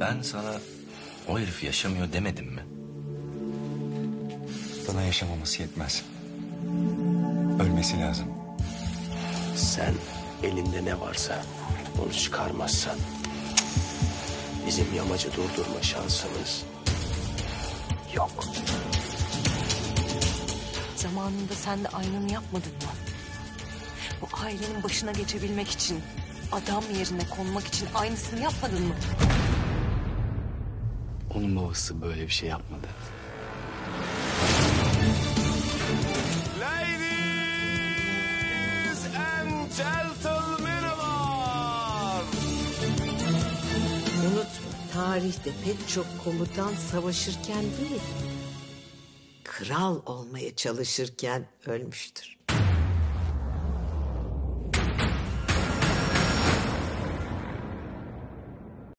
Ben sana o herif yaşamıyor demedim mi? Bana yaşamaması yetmez. Ölmesi lazım. Sen elinde ne varsa onu çıkarmazsan bizim yamacı durdurma şansımız yok. Zamanında sen de aynını yapmadın mı? Bu ailenin başına geçebilmek için, adam yerine konmak için aynısını yapmadın mı? Onun babası böyle bir şey yapmadı. Ladies and gentlemen. Unutma tarihte pek çok komutan savaşırken değil, kral olmaya çalışırken ölmüştür.